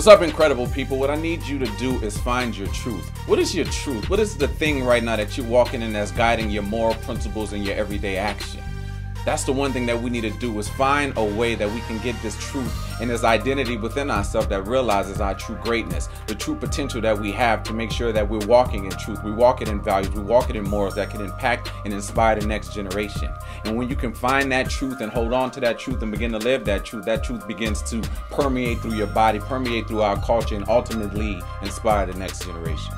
What's up, incredible people? What I need you to do is find your truth. What is your truth? What is the thing right now that you're walking in that's guiding your moral principles and your everyday action? That's the one thing that we need to do is find a way that we can get this truth and this identity within ourselves that realizes our true greatness, the true potential that we have to make sure that we're walking in truth, we walk it in values, we walk it in morals that can impact and inspire the next generation. And when you can find that truth and hold on to that truth and begin to live that truth, that truth begins to permeate through your body, permeate through our culture, and ultimately inspire the next generation.